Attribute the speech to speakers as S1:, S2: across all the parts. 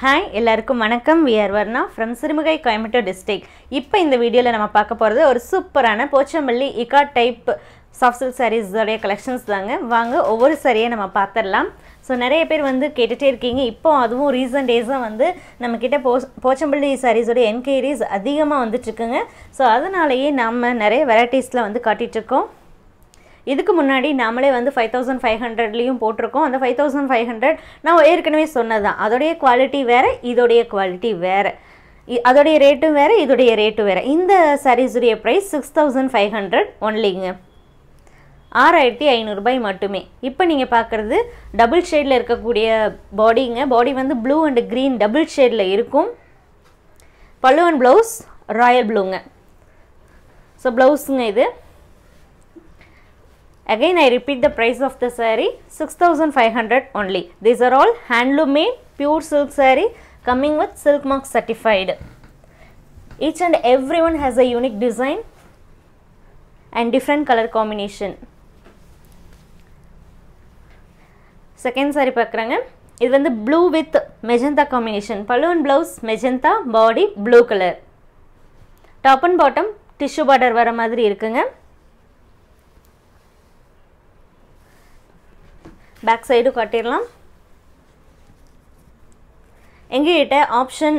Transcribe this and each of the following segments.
S1: Hi எல்லாருக்கும் வணக்கம். We are Varna from Sirumugai Coimbatore district இப்போ இந்த வீடியோவில் நம்ம பார்க்க போகிறது ஒரு சூப்பரான Pochampally ikat type soft silk சாரீஸோடைய collections தாங்க. வாங்க ஒவ்வொரு சாரியை நம்ம பார்த்துடலாம். ஸோ நிறைய பேர் வந்து கேட்டுகிட்டே இருக்கீங்க. இப்போ அதுவும் ரீசன்ட் டேஸாக வந்து நம்மக்கிட்ட போ போச்சம்பள்ளி சாரீஸோட என்கொயரிஸ் அதிகமாக வந்துட்டுருக்குங்க ஸோ அதனாலேயே நம்ம நிறைய வெரைட்டிஸில் வந்து காட்டிகிட்ருக்கோம் இதுக்கு முன்னாடி நாமளே வந்து ஃபைவ் தௌசண்ட் ஃபைவ் ஹண்ட்ரட்லேயும் போட்டிருக்கோம். அந்த ஃபைவ் தௌசண்ட் ஃபைவ் ஹண்ட்ரட் நான் ஏற்கனவே சொன்னது தான் அதோடைய குவாலிட்டி வேறு இதோடைய குவாலிட்டி வேறு. அதோடைய ரேட்டும் வேறு இதோடைய ரேட்டும் வேறு. இந்த சாரீஸுடைய price six thousand five hundred ஒன்லிங்க ஆறாயிரத்தி ஐநூறுபாய் மட்டுமே. இப்போ நீங்கள் பார்க்குறது டபுள் ஷேடில் இருக்கக்கூடிய பாடிங்க பாடி வந்து ப்ளூ அண்ட் க்ரீன் டபுள் ஷேடில் இருக்கும். பல்லு அண்ட் ப்ளவுஸ் ராயல் ப்ளூங்க ஸோ ப்ளவுஸுங்க இது. Again, I repeat the price of the saree 6500 only. These are all handloom made pure silk saree coming with silk mark certified. Each and everyone has a unique design and different color combination. Second saree பார்க்குறாங்க இது வந்து blue with magenta combination balloon blouse magenta body blue colour top and bottom tissue border வர மாதிரி இருக்குங்க back side காட்டிடலாம். எங்ககிட்ட option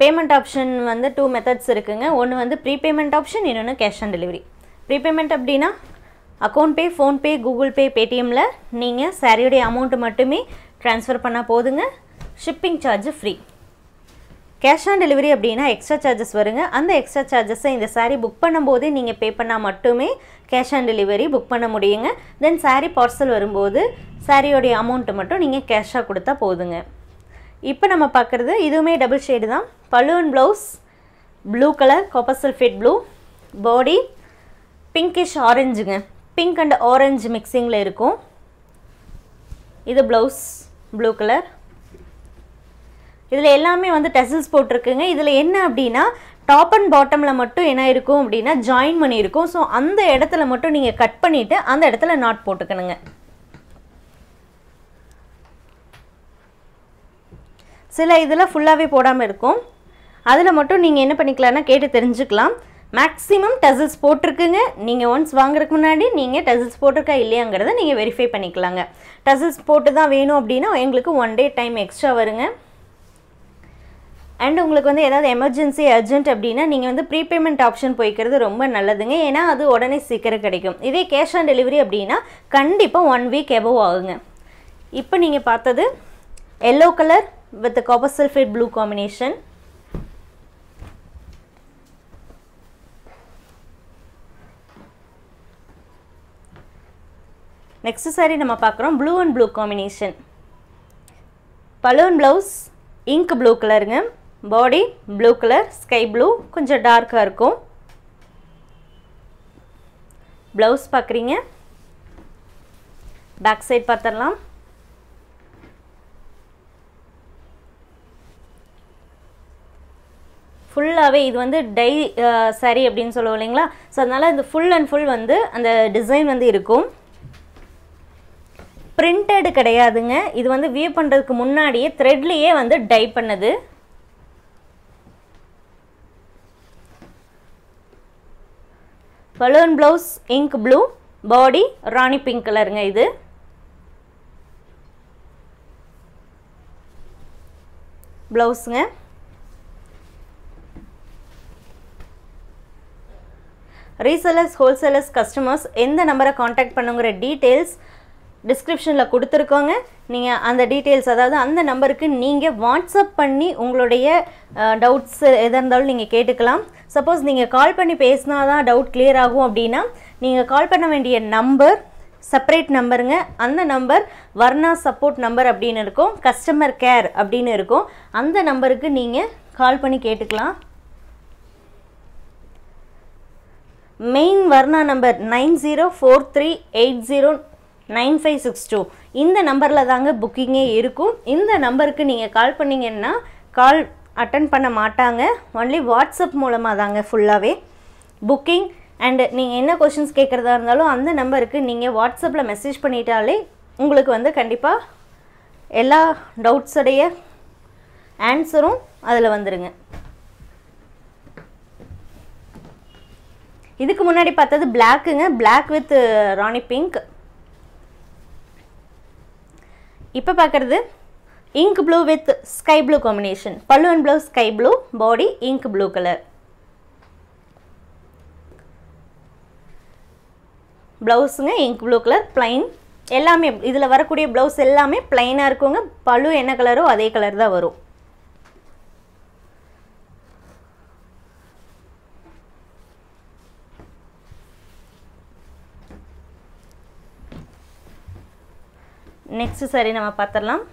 S1: payment option வந்து two methods இருக்குங்க. ஒன்று வந்து ப்ரீபேமெண்ட் ஆப்ஷன் இன்னொன்று கேஷ் ஆன் டெலிவரி ப்ரீபேமெண்ட் அப்படின்னா account pay PhonePe Google pay பேடிஎம்மில் நீங்கள் சாரியுடைய அமௌண்ட்டு மட்டுமே ட்ரான்ஸ்ஃபர் பண்ணால் போதுங்க. Shipping charge free cash on delivery அப்படின்னா எக்ஸ்ட்ரா சார்ஜஸ் வருங்க. அந்த எக்ஸ்ட்ரா சார்ஜஸை இந்த சாரீ புக் பண்ணும்போதே நீங்கள் பே பண்ணால் மட்டுமே கேஷ் ஆன் டெலிவரி புக் பண்ண முடியுங்க. தென் சாரீ பார்சல் வரும்போது சாரியோடைய அமௌண்ட்டு மட்டும் நீங்கள் கேஷாக கொடுத்தா போதுங்க. இப்போ நம்ம பார்க்குறது இதுவுமே டபுள் ஷேடு தான். Balloon blouse blue colour copper fit blue body pinkish ஆரஞ்சுங்க pink and orange மிக்சிங்கில் இருக்கும். இது ப்ளவுஸ் ப்ளூ கலர் இதில் எல்லாமே வந்து டெசில்ஸ் போட்டிருக்குங்க. இதில் என்ன அப்படின்னா டாப் அண்ட் பாட்டமில் மட்டும் என்ன இருக்கும் அப்படின்னா ஜாயின் பண்ணியிருக்கும் ஸோ அந்த இடத்துல மட்டும் நீங்கள் கட் பண்ணிவிட்டு அந்த இடத்துல நாட் போட்டுக்கணுங்க. சில இதில் ஃபுல்லாகவே போடாமல் இருக்கும். அதில் மட்டும் நீங்கள் என்ன பண்ணிக்கலாம்னா கேட்டு தெரிஞ்சுக்கலாம். மேக்ஸிமம் டசல்ஸ் போட்டிருக்குங்க. நீங்கள் ஒன்ஸ் வாங்குறதுக்கு முன்னாடி நீங்கள் டசல்ஸ் போட்டிருக்கா இல்லையாங்கிறத நீங்கள் வெரிஃபை பண்ணிக்கலாங்க. டசல்ஸ் போட்டு தான் வேணும் அப்படின்னா எங்களுக்கு ஒன் டே டைம் எக்ஸ்ட்ரா வருங்க. அண்ட் உங்களுக்கு வந்து ஏதாவது எமர்ஜென்சி அர்ஜென்ட் அப்படின்னா நீங்கள் வந்து ப்ரீபேமெண்ட் ஆப்ஷன் போய்க்கிறது ரொம்ப நல்லதுங்க. ஏன்னா அது உடனே சீக்கிரம் கிடைக்கும். இதே கேஷ் ஆன் டெலிவரி அப்படின்னா கண்டிப்பாக ஒன் வீக் எபோவ் ஆகுங்க. இப்போ நீங்கள் பார்த்தது yellow colour with copper sulphate blue combination next saree நம்ம பார்க்குறோம் blue and blue combination balloon blouse ink blue கலருங்க body blue colour sky blue கொஞ்சம் டார்க்காக இருக்கும். ப்ளவுஸ் பார்க்குறீங்க. பேக் சைட் பார்த்துடலாம். ஃபுல்லாகவே இது வந்து டை சரி அப்படின்னு சொல்லுவோம் இல்லைங்களா? ஸோ அதனால் இந்த ஃபுல் அண்ட் ஃபுல் வந்து அந்த டிசைன் வந்து இருக்கும். பிரிண்டட் கிடையாதுங்க. இது வந்து வியூ பண்ணுறதுக்கு முன்னாடியே த்ரெட்லேயே வந்து டை பண்ணது. Balloon blouse ink blue body rani pink கலருங்க இது. ப்ளவுஸுங்க. ரீசெல்லர்ஸ் ஹோல்சேலர்ஸ் கஸ்டமர்ஸ் எந்த நம்பரை காண்டாக்ட் பண்ணுங்கிற டீட்டெயில்ஸ் டிஸ்கிரிப்ஷனில் கொடுத்துருக்கோங்க. நீங்கள் அந்த டீட்டெயில்ஸ் அதாவது அந்த நம்பருக்கு நீங்கள் வாட்ஸ்அப் பண்ணி உங்களுடைய டவுட்ஸ் எதாக இருந்தாலும் நீங்கள் கேட்டுக்கலாம். சப்போஸ் நீங்கள் கால் பண்ணி பேசினா தான் டவுட் கிளியர் ஆகும் அப்படின்னா நீங்கள் கால் பண்ண வேண்டிய நம்பர் செப்பரேட் நம்பருங்க அந்த நம்பர் வர்ணா சப்போர்ட் நம்பர் அப்படின்னு இருக்கும். கஸ்டமர் கேர் அப்படின்னு இருக்கும். அந்த நம்பருக்கு நீங்கள் கால் பண்ணி கேட்டுக்கலாம். Main Varna number nine zero four three eight zero nine five six two. இந்த நம்பரில் தாங்க புக்கிங்கே இருக்கும். இந்த நம்பருக்கு நீங்கள் கால் பண்ணீங்கன்னா கால் அட்டன் பண்ண மாட்டாங்க. ஒன்லி வாட்ஸ்அப் மூலமாக தாங்க ஃபுல்லாகவே புக்கிங். அண்டு நீங்கள் என்ன கொஷின்ஸ் கேட்குறதா இருந்தாலும் அந்த நம்பருக்கு நீங்கள் வாட்ஸ்அப்பில் மெசேஜ் பண்ணிட்டாலே உங்களுக்கு வந்து கண்டிப்பாக எல்லா டவுட்ஸுடைய ஆன்சரும் அதில் வந்துடுங்க இதுக்கு முன்னாடி பார்த்தது பிளாக்குங்க பிளாக் வித் ராணி பிங்க் இப்போ பார்க்குறது ink blue with sky blue combination pallu and blouse sky blue body ink blue colour ப்ளவுஸுங்க ink blue colour plain எல்லாமே இதில் வரக்கூடிய ப்ளவுஸ் எல்லாமே பிளைனாக இருக்குங்க. பழு என்ன கலரோ அதே கலர் தான் வரும். நெக்ஸ்ட் சரி நம்ம பார்த்துடலாம்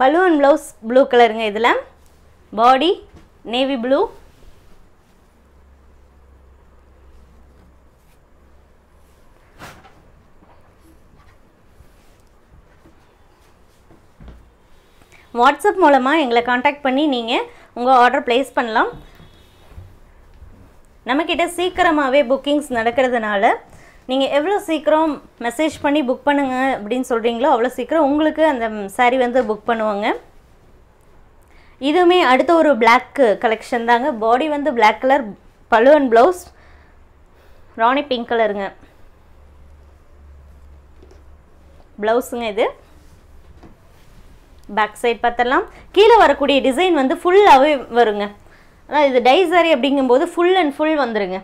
S1: பலூன் ப்ளவுஸ் ப்ளூ கலருங்க இதில். பாடி நேவி ப்ளூ வாட்ஸ்அப் மூலமாக எங்களை காண்டாக்ட் பண்ணி நீங்கள் உங்கள் ஆர்டர் ப்ளேஸ் பண்ணலாம். நம்மக்கிட்ட சீக்கிரமாகவே புக்கிங்ஸ் நடக்கிறதுனால நீங்கள் எவ்வளோ சீக்கிரம் மெசேஜ் பண்ணி புக் பண்ணுங்க அப்படின்னு சொல்கிறீங்களோ அவ்வளோ சீக்கிரம் உங்களுக்கு அந்த சாரீ வந்து புக் பண்ணுவாங்க. இதுவுமே அடுத்த ஒரு பிளாக் கலெக்ஷன் தாங்க. பாடி வந்து black colour pallu and blouse rani pink கலருங்க ப்ளவுஸுங்க இது. பேக் சைட் பார்த்தலாம் கீழே வரக்கூடிய டிசைன் வந்து ஃபுல்லாகவே வருங்க. ஆனால் இது டை அப்படிங்கும்போது ஃபுல் அண்ட் ஃபுல் வந்துருங்க.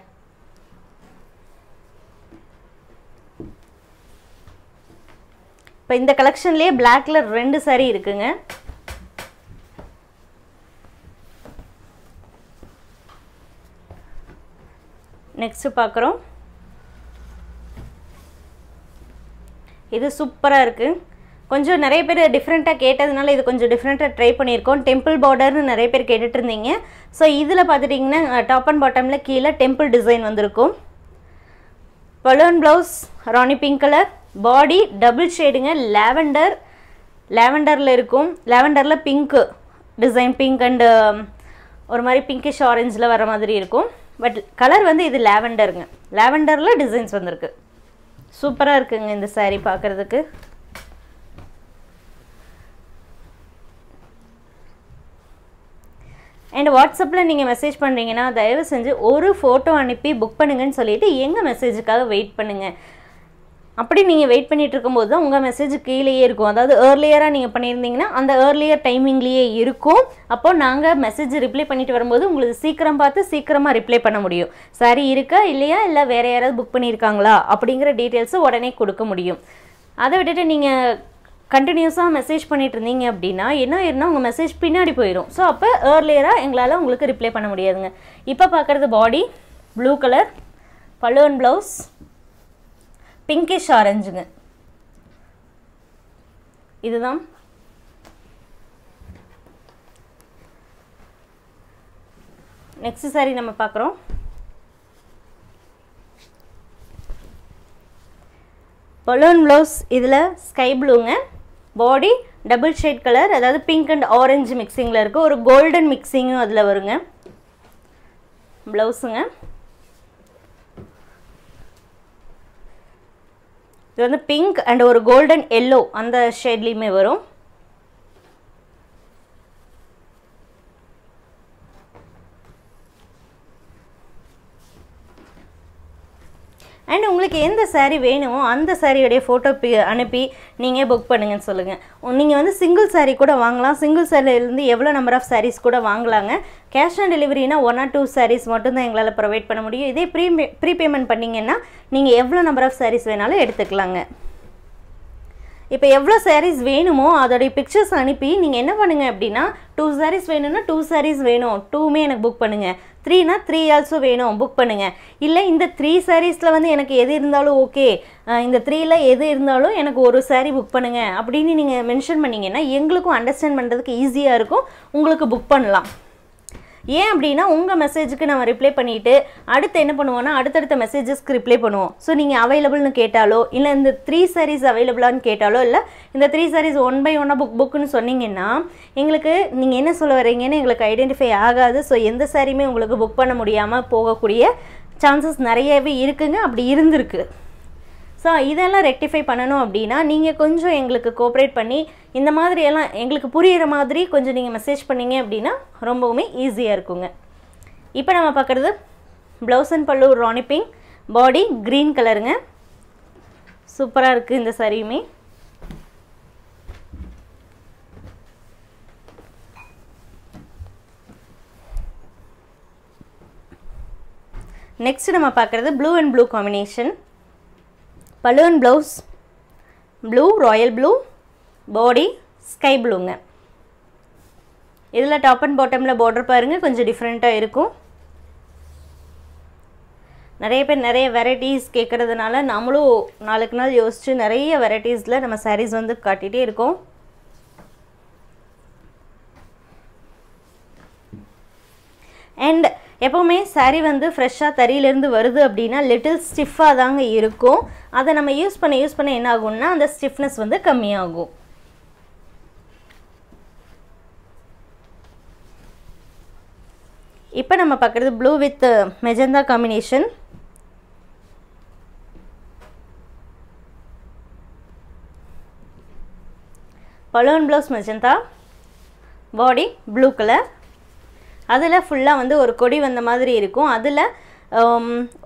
S1: இப்போ இந்த கலெக்ஷன்லேயே பிளாக்ல ரெண்டு saree இருக்குங்க. நெக்ஸ்ட் பார்க்குறோம். இது சூப்பராக இருக்குது கொஞ்சம் நிறைய பேர் டிஃப்ரெண்ட்டாக கேட்டதுனால இது கொஞ்சம் டிஃப்ரெண்ட்டாக ட்ரை பண்ணியிருக்கோம். டெம்பிள் பார்டர்னு நிறைய பேர் கேட்டுட்டு இருந்தீங்க ஸோ இதில் பார்த்துட்டிங்கன்னா டாப் அண்ட் பாட்டமில் கீழே டெம்பிள் டிசைன் வந்திருக்கும். Balloon blouse rani pink colour body double ஷேடுங்க lavender லேவண்டரில் இருக்கும். லேவண்டரில் பிங்க்கு டிசைன் பிங்க் அண்டு ஒரு மாதிரி பிங்கிஷ் ஆரஞ்சில் வர மாதிரி இருக்கும். பட் கலர் வந்து இது லேவண்டருங்க லேவண்டரில் டிசைன்ஸ் வந்திருக்கு. சூப்பராக இருக்குங்க இந்த சாரீ பார்க்குறதுக்கு. அண்ட் வாட்ஸ்அப்பில் நீங்கள் மெசேஜ் பண்ணுறீங்கன்னா தயவு செஞ்சு ஒரு ஃபோட்டோ அனுப்பி புக் பண்ணுங்கன்னு சொல்லிவிட்டு எங்கள் மெசேஜுக்காக வெயிட் பண்ணுங்கள் அப்படி நீங்கள் வெயிட் பண்ணிட்டு இருக்கும்போது தான் உங்கள் மெசேஜ் கீழேயே இருக்கும். அதாவது ஏர்லியராக நீங்கள் பண்ணியிருந்தீங்கன்னா அந்த ஏர்லியர் டைமிங்லேயே இருக்கும். அப்போ நாங்கள் மெசேஜ் ரிப்ளை பண்ணிட்டு வரும்போது உங்களுக்கு சீக்கிரம் பார்த்து சீக்கிரமாக ரிப்ளை பண்ண முடியும். சரி இருக்கா இல்லையா இல்லை வேறு யாராவது புக் பண்ணியிருக்காங்களா அப்படிங்கிற டீட்டெயில்ஸை உடனே கொடுக்க முடியும். அதை விட்டுட்டு நீங்கள் கண்டினியூஸாக மெசேஜ் பண்ணிட்டு இருந்தீங்க அப்படின்னா என்ன ஆயிருன்னா உங்கள் மெசேஜ் பின்னாடி போயிடும் ஸோ அப்போ ஏர்லியராக எங்களால் உங்களுக்கு ரிப்ளை பண்ண முடியாதுங்க. இப்போ பார்க்குறது body blue colour balloon blouse pinkish ஆரஞ்சுங்க இதுதான். நெக்ஸ்ட் சாரி நம்ம பார்க்குறோம் பலூன் ப்ளவுஸ் இதில் ஸ்கை ப்ளூங்க பாடி டபுள் ஷேட் கலர் அதாவது பிங்க் அண்ட் ஆரஞ்சு மிக்சிங்கில் இருக்குது ஒரு கோல்டன் மிக்சிங்கும் அதில் வருங்க. ப்ளவுஸுங்க இது வந்து பிங்க் அண்ட் ஒரு கோல்டன் எல்லோ அந்த ஷேட்லேயுமே வரும். அண்ட் உங்களுக்கு எந்த சாரீ வேணுமோ அந்த சாரியோடைய ஃபோட்டோ அனுப்பி நீங்கள் புக் பண்ணுங்கன்னு சொல்லுங்கள் நீங்கள் வந்து சிங்கிள் சாரீ கூட வாங்கலாம். சிங்கிள் சாரிலேருந்து எவ்வளோ நம்பர் ஆஃப் சாரீஸ் கூட வாங்கலாங்க. கேஷ் ஆன் டெலிவரினா ஒன் ஆர் டூ சாரீஸ் மட்டும்தான் எங்களால் ப்ரொவைட் பண்ண முடியும். இதே ப்ரீ ப்ரீ பேமெண்ட் பண்ணிங்கன்னா நீங்கள் எவ்வளோ நம்பர் ஆஃப் சாரீஸ் வேணாலும் எடுத்துக்கலாங்க. இப்போ எவ்வளோ சாரீஸ் வேணுமோ அதோடைய பிக்சர்ஸ் அனுப்பி நீங்கள் என்ன பண்ணுங்கள் அப்படின்னா டூ சாரீஸ் வேணும்னா டூ சாரீஸ் வேணும். டூமே எனக்கு புக் பண்ணுங்கள் த்ரீனா த்ரீ ஆல்சோ வேணும். புக் பண்ணுங்கள் இல்லை இந்த த்ரீ சாரீஸில் வந்து எனக்கு எது இருந்தாலும் ஓகே இந்த த்ரீல எது இருந்தாலும் எனக்கு ஒரு சாரீ புக் பண்ணுங்கள் அப்படின்னு நீங்கள் மென்ஷன் பண்ணிங்கன்னா எங்களுக்கும் அண்டர்ஸ்டாண்ட் பண்ணுறதுக்கு ஈஸியாக இருக்கும். உங்களுக்கு புக் பண்ணலாம். ஏன் அப்படின்னா உங்கள் மெசேஜுக்கு நம்ம ரிப்ளை பண்ணிவிட்டு அடுத்து என்ன பண்ணுவோம்னா அடுத்தடுத்த மெசேஜஸ்க்கு ரிப்ளை பண்ணுவோம். ஸோ நீங்கள் அவைலபிள்னு கேட்டாலோ இல்லை இந்த த்ரீ சாரீஸ் அவைலபிளான்னு கேட்டாலோ இல்லை இந்த த்ரீ சாரீஸ் ஒன் பை ஒன்னாக புக் புக்குன்னு சொன்னீங்கன்னா எங்களுக்கு நீங்கள் என்ன சொல்ல வரீங்கன்னு எங்களுக்கு ஐடென்டிஃபை ஆகாது. ஸோ எந்த சாரியுமே உங்களுக்கு புக் பண்ண முடியாமல் போகக்கூடிய சான்சஸ் நிறையவே இருக்குங்க. அப்படி இருந்திருக்கு. ஸோ இதெல்லாம் ரெக்டிஃபை பண்ணணும் அப்படின்னா நீங்கள் கொஞ்சம் எங்களுக்கு கோஆப்ரேட் பண்ணி இந்த மாதிரியெல்லாம் எங்களுக்கு புரிகிற மாதிரி கொஞ்சம் நீங்கள் மெசேஜ் பண்ணிங்க அப்படின்னா ரொம்பவுமே ஈஸியாக இருக்குங்க. இப்போ நம்ம பார்க்குறது ப்ளவுஸ் அண்ட் பல்லு ராணி பிங்க் பாடி க்ரீன் கலருங்க சூப்பராக இருக்குது இந்த சரியுமே நெக்ஸ்ட் நம்ம பார்க்குறது blue and blue combination balloon blouse blue royal blue body sky ப்ளூங்க. இதில் டாப் அண்ட் பாட்டமில் பார்டர் பாருங்கள் கொஞ்சம் டிஃப்ரெண்ட்டாக இருக்கும். நிறைய பேர் நிறைய வெரைட்டிஸ் கேட்குறதுனால நம்மளும் நாளுக்கு நாள் யோசித்து நிறைய வெரைட்டிஸில் நம்ம சாரீஸ் வந்து காட்டிகிட்டே இருக்கோம். அண்ட் எப்போவுமே சாரீ வந்து ஃப்ரெஷ்ஷாக தறியிலேருந்து வருது அப்படின்னா லிட்டில் ஸ்டிஃபாக தாங்க இருக்கும். அதை நம்ம யூஸ் பண்ண யூஸ் பண்ண என்ன ஆகும்னா அந்த ஸ்டிஃப்னஸ் வந்து கம்மியாகும். இப்போ நம்ம பார்க்குறது blue with magenta combination balloon blouse magenta body blue colour அதில் ஃபுல்லாக வந்து ஒரு கொடி வந்த மாதிரி இருக்கும். அதில்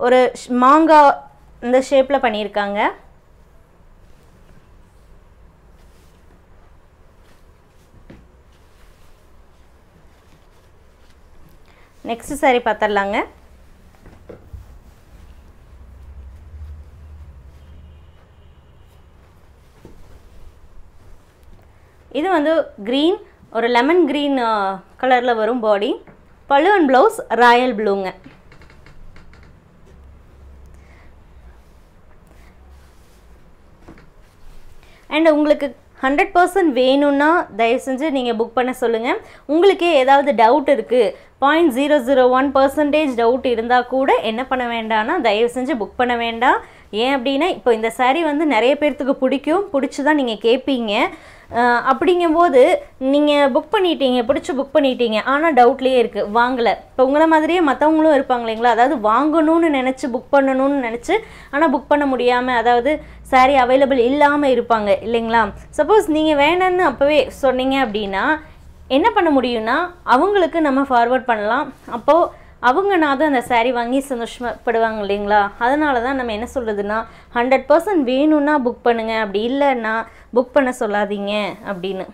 S1: ஒரு மாங்காய் இந்த ஷேப்பில் பண்ணியிருக்காங்க. நெக்ஸ்ட் சாரி பார்த்துடலாங்க இது வந்து க்ரீன் ஒரு லெமன் க்ரீன் கலரில் வரும் பாடி பழுவன் ப்ளவுஸ் ராயல் ப்ளூங்க அண்ட் உங்களுக்கு ஹண்ட்ரட் பர்சன்ட் வேணும்னா தயவு செஞ்சு நீங்கள் புக் பண்ண சொல்லுங்கள் உங்களுக்கே ஏதாவது டவுட் இருக்குது point zero zero one percentage doubt இருந்தால் கூட என்ன பண்ண வேண்டாம்னா தயவு செஞ்சு புக் பண்ண வேண்டாம். ஏன் அப்படின்னா இப்போ இந்த சாரீ வந்து நிறைய பேர்த்துக்கு பிடிக்கும் பிடிச்சி தான் நீங்கள் கேட்பீங்க அப்படிங்கும்போது நீங்கள் புக் பண்ணிட்டீங்க பிடிச்சி புக் பண்ணிட்டீங்க ஆனால் டவுட்லேயே இருக்குது வாங்கலை. இப்போ உங்களை மாதிரியே மற்றவங்களும் இருப்பாங்க இல்லைங்களா? அதாவது வாங்கணும்னு நினச்சி புக் பண்ணணும்னு நினச்சி ஆனால் புக் பண்ண முடியாமல் அதாவது சாரீ அவைலபிள் இல்லாமல் இருப்பாங்க இல்லைங்களா? சப்போஸ் நீங்கள் வேணும்னு அப்போவே சொன்னீங்க அப்படின்னா என்ன பண்ண முடியும்னா அவங்களுக்கு நம்ம ஃபார்வர்ட் பண்ணலாம். அப்போது அவங்கனாவது அந்த சாரீ வாங்கி சந்தோஷப்படுவாங்க இல்லைங்களா? அதனால தான் நம்ம என்ன சொல்கிறதுன்னா ஹண்ட்ரட் பர்சன்ட் வேணும்னா புக் பண்ணுங்கள் அப்படி இல்லைன்னா புக் பண்ண சொல்லாதீங்க அப்படின்னு.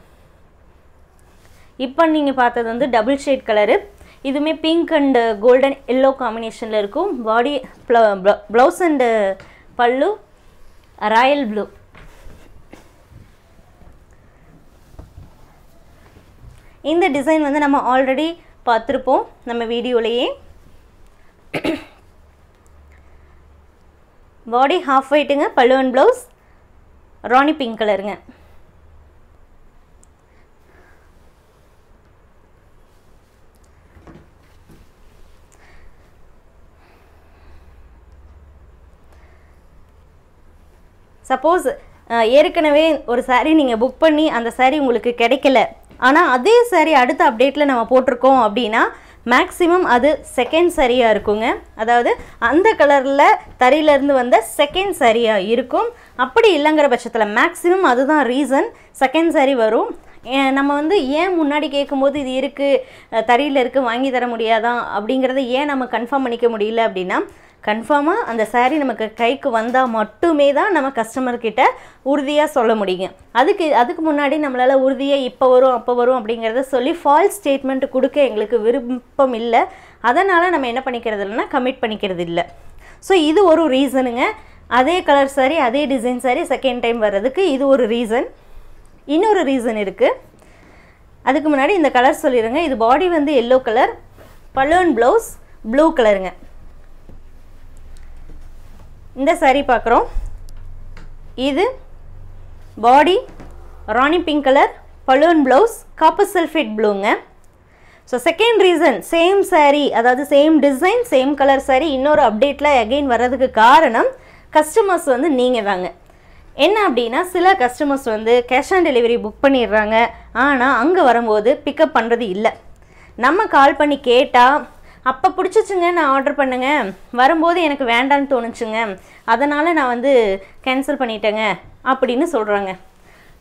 S1: இப்போ நீங்கள் பார்த்தது வந்து டபுள் ஷேட் கலரு இதுவுமே பிங்க் அண்டு கோல்டன் எல்லோ காம்பினேஷனில் இருக்கும். Body blouse and pallu royal blue இந்த டிசைன் வந்து நம்ம ஆல்ரெடி பார்த்துருப்போம் நம்ம வீடியோலையே. பாடி ஹாஃப் ஒயிட்டுங்க பல்லுவன் ப்ளவுஸ் ராணி பிங்க் கலருங்க சப்போஸ் ஏற்கனவே ஒரு சாரீ நீங்கள் புக் பண்ணி அந்த சாரீ உங்களுக்கு கிடைக்கல. ஆனால் அதே சாரீ அடுத்த அப்டேட்டில் நம்ம போட்டிருக்கோம் அப்படின்னா மேக்ஸிமம் அது செகண்ட் சரியாக இருக்குங்க. அதாவது அந்த கலரில் தறியிலேருந்து வந்த செகண்ட் சரியாக இருக்கும். அப்படி இல்லைங்கிற பட்சத்தில் மேக்ஸிமம் அதுதான் ரீசன் செகண்ட் சரி வரும். நம்ம வந்து ஏன் முன்னாடி கேட்கும்போது இது இருக்குது தறியில் இருக்குது வாங்கி தர முடியாதான் அப்படிங்கிறத ஏன் நம்ம கன்ஃபார்ம் பண்ணிக்க முடியல அப்படின்னா கன்ஃபார்மாக அந்த சாரீ நமக்கு கைக்கு வந்தால் மட்டுமே தான் நம்ம கஸ்டமர்கிட்ட உறுதியாக சொல்ல முடியும். அதுக்கு அதுக்கு முன்னாடி நம்மளால் உறுதியாக இப்போ வரும் அப்போ வரும் அப்படிங்கிறத சொல்லி ஃபால்ஸ் ஸ்டேட்மெண்ட் கொடுக்க எங்களுக்கு விருப்பம் இல்லை. அதனால் நம்ம என்ன பண்ணிக்கிறது இல்லைன்னா கமிட் பண்ணிக்கிறது இல்லை ஸோ இது ஒரு ரீசனுங்க அதே கலர் சாரி அதே டிசைன் சாரி செகண்ட் டைம் வர்றதுக்கு இது ஒரு ரீசன் இன்னொரு ரீசன் இருக்குது அதுக்கு முன்னாடி இந்த கலர் சொல்லிடுங்க இது பாடி வந்து yellow colour balloon blouse blue கலருங்க இந்த சாரீ பார்க்குறோம். இது body rani pink colour balloon blouse copper sulphate ப்ளூங்க so second reason same sari அதாவது same design same colour sari இன்னொரு அப்டேட்டில் அகெயின் வர்றதுக்கு காரணம் கஸ்டமர்ஸ் வந்து நீங்கள் தாங்க. என்ன அப்படின்னா சில கஸ்டமர்ஸ் வந்து கேஷ் ஆன் டெலிவரி புக் பண்ணிடுறாங்க. ஆனால் அங்கே வரும்போது பிக்கப் பண்ணுறது இல்லை. நம்ம கால் பண்ணி கேட்டால் அப்போ பிடிச்சிச்சுங்க நான் ஆர்டர் பண்ணுங்க. வரும்போது எனக்கு வேண்டான்னு தோணுச்சுங்க. அதனால் நான் வந்து கேன்சல் பண்ணிட்டேங்க அப்படின்னு சொல்கிறாங்க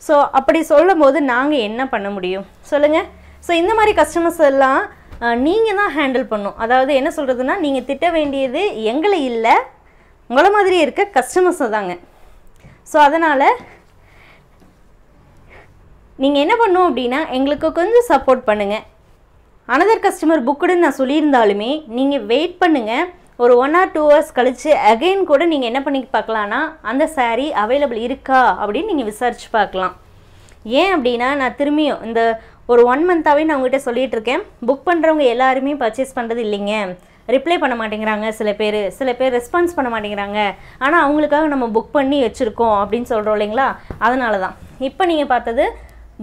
S1: ஸோ அப்படி சொல்லும் போது நாங்கள் என்ன பண்ண முடியும்? சொல்லுங்கள் ஸோ இந்த மாதிரி கஸ்டமர்ஸ் எல்லாம் நீங்கள் தான் ஹேண்டில் பண்ணும். அதாவது என்ன சொல்கிறதுனா நீங்கள் திட்ட வேண்டியது எங்களை இல்லை உங்களை மாதிரி இருக்க கஸ்டமர்ஸை தாங்க. ஸோ அதனால் நீங்கள் என்ன பண்ணும் அப்படின்னா எங்களுக்கு கொஞ்சம் சப்போர்ட் பண்ணுங்கள் அனதர் கஸ்டமர் புக்குடுன்னு நான் சொல்லியிருந்தாலுமே நீங்கள் வெயிட் பண்ணுங்கள் ஒரு ஒன் ஆர் டூ ஹவர்ஸ் கழித்து அகைன் கூட நீங்கள் என்ன பண்ணி பார்க்கலான்னா அந்த சாரீ அவைலபிள் இருக்கா அப்படின்னு நீங்கள் விசாரித்து பார்க்கலாம். ஏன் அப்படின்னா நான் திரும்பியும் இந்த ஒரு ஒன் மந்த்தாகவே நான் உங்ககிட்ட சொல்லிட்டு இருக்கேன். புக் பண்ணுறவங்க எல்லாருமே பர்ச்சேஸ் பண்ணுறது இல்லைங்க. ரிப்ளை பண்ண மாட்டேங்கிறாங்க சில பேர். சில பேர் ரெஸ்பான்ஸ் பண்ண மாட்டேங்கிறாங்க. ஆனால் அவங்களுக்காக நம்ம புக் பண்ணி வச்சுருக்கோம் அப்படின்னு சொல்கிறோம் இல்லைங்களா? அதனால தான் இப்போ நீங்கள் பார்த்தது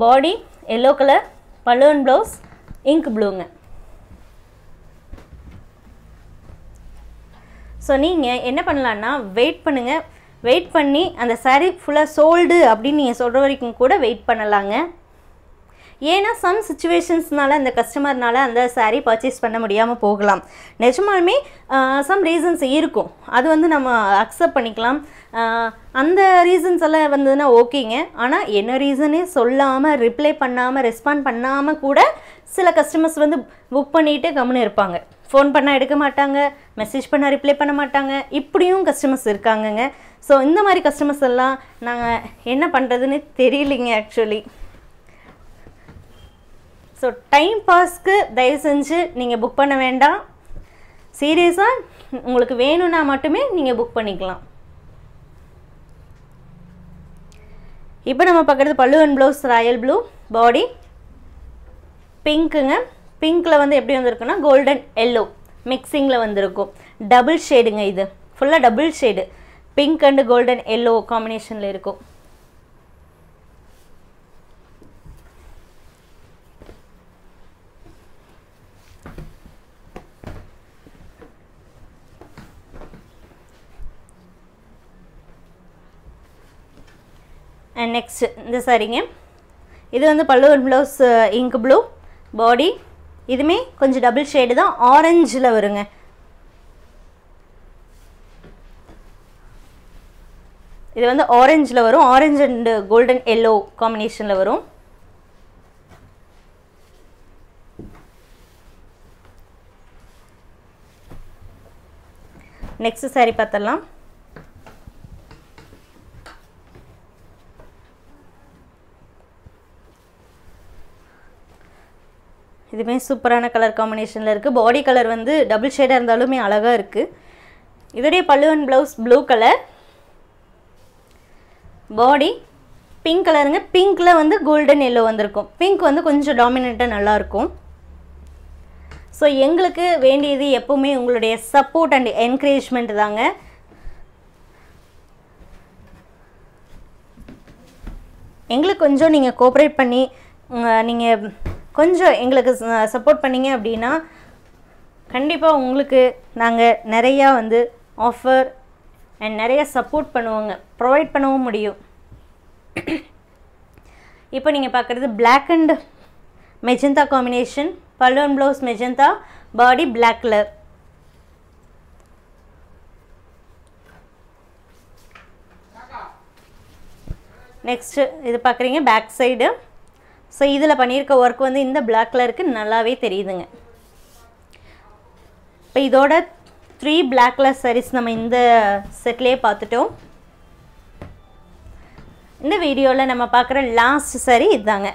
S1: body yellow colour balloon blouse ink ப்ளூங்க so நீங்கள் என்ன பண்ணலான்னா வெயிட் பண்ணுங்கள் வெயிட் பண்ணி அந்த saree ஃபுல்லாக சோல்டு அப்படின்னு நீங்கள் சொல்கிற வரைக்கும் கூட வெயிட் பண்ணலாங்க. ஏன்னா சம் சுச்சுவேஷன்ஸ்னால அந்த கஸ்டமர்னால அந்த சாரீ பர்ச்சேஸ் பண்ண முடியாமல் போகலாம். நிஜமாலுமே சம் ரீசன்ஸ் இருக்கும். அது வந்து நம்ம அக்செப்ட் பண்ணிக்கலாம். அந்த ரீசன்ஸ் எல்லாம் வந்ததுன்னா ஓகேங்க ஆனால் என்ன ரீசனே சொல்லாமல் ரிப்ளை பண்ணாமல் ரெஸ்பாண்ட் பண்ணாமல் கூட சில கஸ்டமர்ஸ் வந்து புக் பண்ணிட்டு கம்முன்னு இருப்பாங்க. ஃபோன் பண்ணால் எடுக்க மாட்டாங்க மெசேஜ் பண்ணால் ரிப்ளை பண்ண மாட்டாங்க. இப்படியும் கஸ்டமர்ஸ் இருக்காங்கங்க. ஸோ இந்த மாதிரி கஸ்டமர்ஸ் எல்லாம் நாங்கள் என்ன பண்ணுறதுன்னு தெரியலைங்க ஆக்சுவலி ஸோ டைம் பாஸ்க்கு தயவு செஞ்சு நீங்கள் புக் பண்ண வேண்டாம். சீரியஸாக உங்களுக்கு வேணும்னா மட்டுமே நீங்கள் புக் பண்ணிக்கலாம். இப்போ நம்ம பார்க்குறது பல்லுவன் ப்ளவுஸ் ராயல் ப்ளூ பாடி பிங்க்குங்க. பிங்க்கில் வந்து எப்படி வந்திருக்குன்னா கோல்டன் எல்லோ மிக்சிங்கில் வந்திருக்கும். டபுள் ஷேடுங்க இது. ஃபுல்லாக double shade pink and golden yellow காம்பினேஷனில் இருக்கும். அண்ட் நெக்ஸ்ட் இந்த சாரிங்க இது வந்து பல்லு ப்ளவுஸ் இங்க் ப்ளூ பாடி இதுமே கொஞ்சம் டபுள் ஷேடு தான் ஆரஞ்சில் வருங்க. இது வந்து ஆரஞ்சில் வரும் ஆரஞ்சு அண்டு கோல்டன் எல்லோ காம்பினேஷனில் வரும். நெக்ஸ்ட் சாரி பார்த்தலாம் இதுவுமே சூப்பரான கலர் காம்பினேஷனில் இருக்குது பாடி கலர் வந்து டபுள் ஷேடாக இருந்தாலுமே அழகாக இருக்குது இதோடைய pallu and blouse blue colour body pink கலருங்க பிங்க்கில் வந்து கோல்டன் எல்லோ வந்திருக்கும். பிங்க் வந்து கொஞ்சம் டாமினண்ட்டாக நல்லாயிருக்கும் ஸோ எங்களுக்கு வேண்டியது எப்போவுமே உங்களுடைய சப்போர்ட் அண்ட் என்கரேஜ்மெண்ட் தாங்க. எங்களுக்கு கொஞ்சம் நீங்கள் கோஆப்ரேட் பண்ணி நீங்கள் கொஞ்சம் எங்களுக்கு சப்போர்ட் பண்ணீங்க அப்படின்னா கண்டிப்பாக உங்களுக்கு நாங்கள் நிறையா வந்து ஆஃபர் அண்ட் நிறைய சப்போர்ட் பண்ணுவோங்க. ப்ரொவைட் பண்ணவும் முடியும். இப்போ நீங்கள் பார்க்குறது பிளாக் அண்ட் மெஜந்தா காம்பினேஷன் பல்லுவன் blouse magenta body black colour next இது பார்க்குறீங்க பேக் சைடு ஸோ இதில் பண்ணியிருக்க ஒர்க் வந்து இந்த பிளாக் கலருக்கு நல்லாவே தெரியுதுங்க. இப்போ இதோட த்ரீ பிளாக் கலர் நம்ம இந்த செட்லேயே பார்த்துட்டோம். இந்த வீடியோவில் நம்ம பார்க்குற லாஸ்ட் saree இதுதாங்க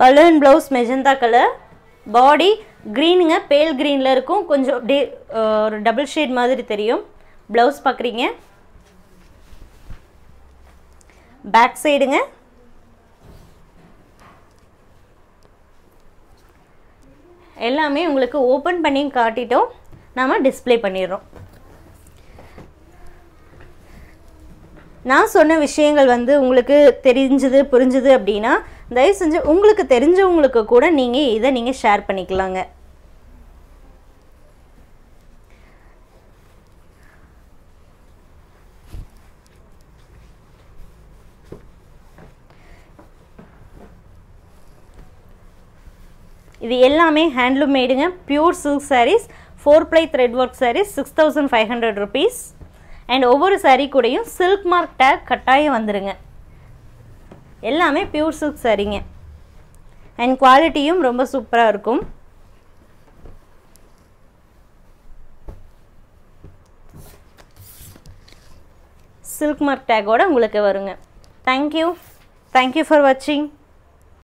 S1: balloon blouse magenta colour body க்ரீனுங்க பேல் க்ரீனில் இருக்கும். கொஞ்சம் அப்படியே ஒரு டபுள் ஷேட் மாதிரி தெரியும். ப்ளவுஸ் பார்க்குறீங்க. பேக் சைடுங்க எல்லாமே உங்களுக்கு ஓப்பன் பண்ணி காட்டிட்டோம். நாம் டிஸ்ப்ளே பண்ணிடுறோம். நான் சொன்ன விஷயங்கள் வந்து உங்களுக்கு தெரிஞ்சது புரிஞ்சுது அப்படின்னா தயவு செஞ்சு உங்களுக்கு தெரிஞ்சவங்களுக்கு கூட நீங்கள் இதை நீங்கள் ஷேர் பண்ணிக்கலாங்க. இது எல்லாமே handloom மேடுங்க pure silk saris four ply thread work saris six thousand five hundred rupees and ஒவ்வொரு சாரீ கூடயும் சில்க் மார்க் டேக் கட்டாயம் வந்துடுங்க எல்லாமே பியூர் சில்க் சாரீங்க அண்ட் குவாலிட்டியும் ரொம்ப சூப்பராக இருக்கும். சில்க் மார்க் டேக்கோட உங்களுக்கு வருங்க. தேங்க்யூ தேங்க்யூ ஃபார் வாட்சிங்